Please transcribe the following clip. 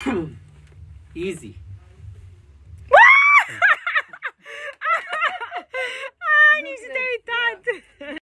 Easy.